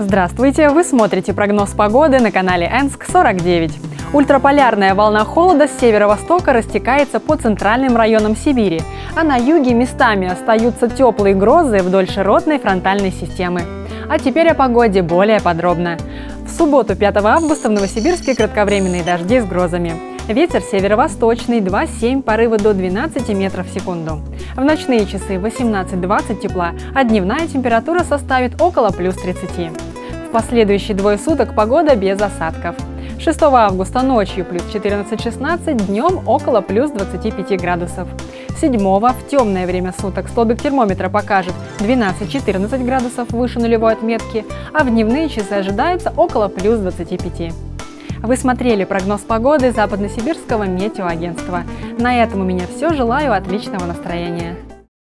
Здравствуйте! Вы смотрите прогноз погоды на канале Энск 49. Ультраполярная волна холода с северо-востока растекается по центральным районам Сибири, а на юге местами остаются теплые грозы вдоль широтной фронтальной системы. А теперь о погоде более подробно. В субботу 5 августа в Новосибирске кратковременные дожди с грозами. Ветер северо-восточный 2,7, порывы до 12 метров в секунду. В ночные часы 18-20 тепла, а дневная температура составит около плюс 30. В последующие двое суток погода без осадков. 6 августа ночью плюс 14-16, днем около плюс 25 градусов. 7 в темное время суток столбик термометра покажет 12-14 градусов выше нулевой отметки, а в дневные часы ожидается около плюс 25. Вы смотрели прогноз погоды Западносибирского метеоагентства. На этом у меня все. Желаю отличного настроения.